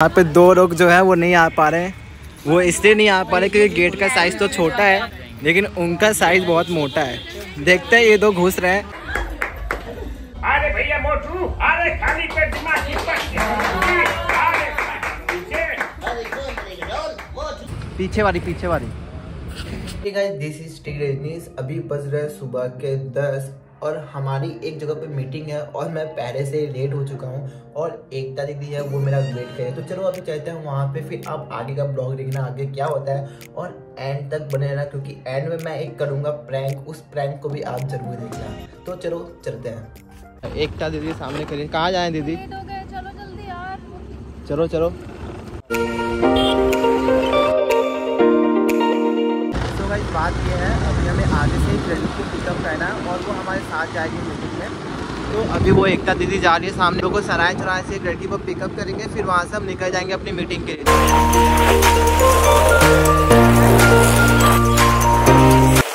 यहाँ पे दो लोग जो है वो नहीं आ पा रहे हैं। वो इसलिए नहीं आ पा रहे क्योंकि गेट का साइज़ तो छोटा है लेकिन उनका साइज़ बहुत मोटा है। देखते हैं ये दो घुस रहे हैं। अरे भैया मोटू अरे खाली पेट दिमाग पीछे वाली पीछे वाली। दिस इज़ टी अभी बज रहे सुबह के दस। और हमारी एक जगह पे मीटिंग है और मैं पहले से लेट हो चुका हूँ और एकता दीदी है वो मेरा वेट करे तो चलो अभी चलते हैं वहाँ पे फिर आप आगे का ब्लॉग देखना आगे क्या होता है। और एंड तक बने रहना क्योंकि एंड में मैं एक करूँगा प्रैंक उस प्रैंक को भी आप ज़रूर देखना। तो चलो चलते हैं। एकता दीदी सामने करिए कहाँ जाए दीदी? चलो चलो तो भाई बात ये है अभी हमें आगे से एक लड़की को पिकअप करना है। जाएगी मीटिंग में। तो अभी वो एकता दीदी जा रही है सामने। लोगों को सराय चौराहे से एक लड़की को पिकअप करेंगे फिर वहाँ से हम निकल जाएँगे अपनी मीटिंग के लिए।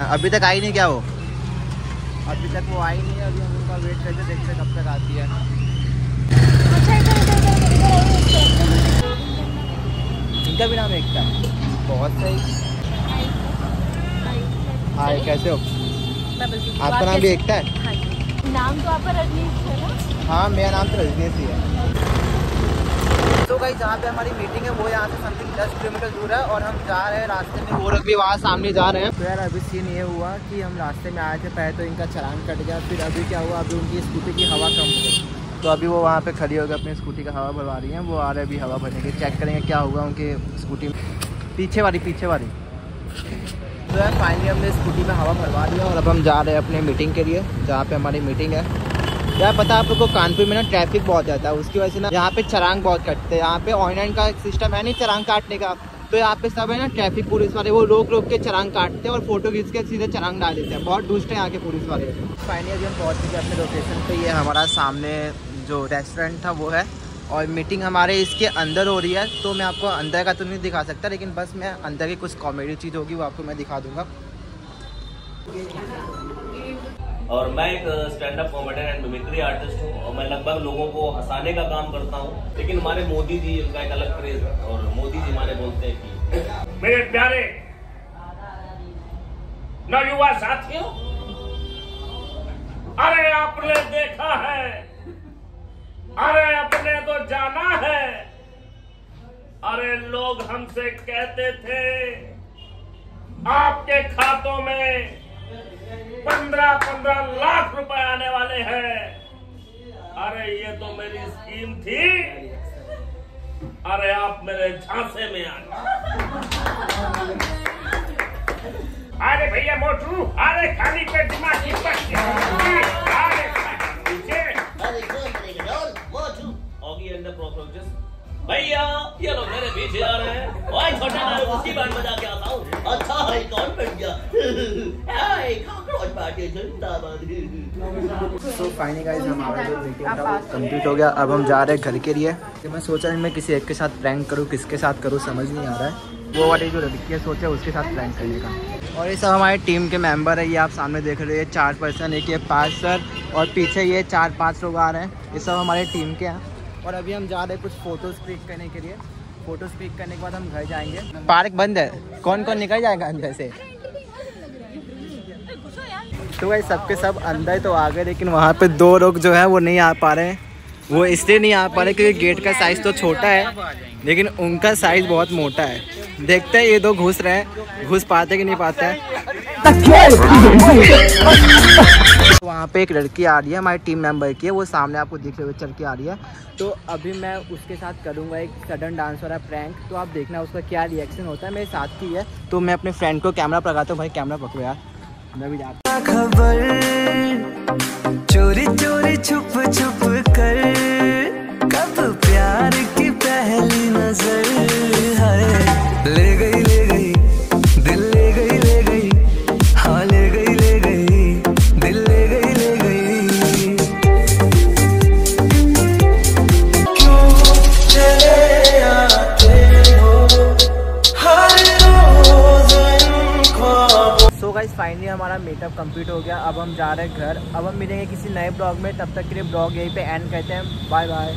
अभी तक आई नहीं क्या वो? अभी तक वो आई नहीं है अभी हम उनका वेट करते देखते कब तक आती है। अच्छा इधर इधर इधर इधर इनका भी नाम एकता है। बहुत सही। हाय कैसे हो? आपका नाम भी एकता है। नाम तो आपका रजनीश है ना? हाँ मेरा नाम तो रजनीश ही। है तो भाई जहाँ पे हमारी मीटिंग है वो यहाँ से समथिंग दस किलोमीटर दूर है और हम जा रहे हैं रास्ते में। वो लोग भी वहाँ सामने जा रहे हैं। तो यार अभी सीन ये हुआ कि हम रास्ते में आए थे पहले तो इनका चलान कट गया फिर अभी क्या हुआ? अभी उनकी स्कूटी की हवा कम हो गई। तो अभी वो वहाँ पे खड़ी होकर अपनी स्कूटी का हवा भरवा रही हैं। वो आ रहे हैं अभी हवा भरने के चेक करेंगे क्या हुआ उनके स्कूटी में। पीछे वाली पीछे वाली। तो यार फाइनली हमने स्कूटी में हवा भरवा दिया और अब हम जा रहे हैं अपने मीटिंग के लिए, जहाँ पे हमारी मीटिंग है। यार, पता है आप लोग को कानपुर में ना ट्रैफ़िक बहुत ज़्यादा है, उसकी वजह से ना यहाँ पे चरांग बहुत कटते हैं। यहाँ पे ऑनलाइन का सिस्टम है नहीं चरांग काटने का। तो यहाँ पे सब है ना ट्रैफ़िक पुलिस वाले, वो रोक रोक के चरांग काटते हैं और फ़ोटो खींच के सीधे चरांग डाल देते हैं। बहुत है यहाँ के पुलिस वाले। फाइनली अभी हम पहुँच चुके अपने लोकेशन पर ये हमारा सामने जो रेस्टोरेंट था, वो है। और मीटिंग हमारे इसके अंदर हो रही है तो मैं आपको अंदर का तो नहीं दिखा सकता लेकिन बस मैं अंदर की कुछ कॉमेडी चीज़ होगी वो आपको मैं दिखा दूँगा। और मैं एक stand up comedian and mimicry artist हूँ और मैं लगभग लोगों को हंसाने का काम करता हूँ लेकिन हमारे मोदी जी उनका एक अलग क्रेज है और मोदी जी हमारे बोलते हैं कि मेरे प्यारे नवयुवा साथियों अरे आपने देखा है अरे अपने तो जाना है। अरे लोग हमसे कहते थे, आपके खातों में पंद्रह पंद्रह लाख रुपए आने वाले हैं। अरे ये तो मेरी स्कीम थी। अरे आप मेरे झांसे में आ अरे भैया मोटू अरे खाली पेट दिमाग भैया ये लोग मेरे पीछे आ रहे हैं। ओए छोटा मैं उसकी बात बजा के आता हूँ। अच्छा है कौन बन गया? हाय कॉकरोच पार्टी जिंदाबाद। सो फाइनली गाइस हमारा जो वीकेंड था कंप्लीट हो। गया। अब हम जा रहे हैं घर के लिए। कि मैं सोचा नहीं मैं किसी एक के साथ प्रैंक करूँ किसके साथ करूँ समझ नहीं आ रहा है। वो वाली जो लड़की है सोचा उसके साथ प्रैंक करने का। और ये सब हमारे टीम के मेंबर है ये आप सामने देख रहे हैं चार पर्सन एक ये पाँच सर और पीछे ये चार पाँच लोग आ रहे हैं। ये सब हमारे टीम के हैं। और अभी हम जा रहे हैं कुछ फ़ोटोज़ क्लिक करने के लिए। फ़ोटोज़ क्लिक करने के बाद हम घर जाएँगे। पार्क बंद है। कौन कौन निकल जाएगा अंदर से? तो भाई सबके सब अंदर तो आ गए लेकिन वहाँ पे दो लोग जो है वो नहीं आ पा रहे हैं। वो इसलिए नहीं आ पा रहे क्योंकि गेट का साइज़ तो छोटा है लेकिन उनका साइज़ बहुत मोटा है। देखते हैं ये दो घुस रहे हैं। घुस पाते कि नहीं पाते हैं? वहाँ पे एक लड़की आ रही है हमारी टीम मेंबर की है वो सामने आपको दिख रहे हुए चल के आ रही है। तो अभी मैं उसके साथ करूँगा एक सडन डांस वाला प्रैंक तो आप देखना उसका क्या रिएक्शन होता है मेरे साथ की है। तो मैं अपने फ्रेंड को कैमरा पकड़ाता हूँ भाई कैमरा पकड़ो यार। मैं भी जाता खबर चोरी चोरी छुप गाइस फाइनली हमारा मेकअप कंप्लीट हो गया। अब हम जा रहे हैं घर। अब हम मिलेंगे किसी नए ब्लॉग में। तब तक के लिए ब्लॉग यहीं पे एंड करते हैं। Bye bye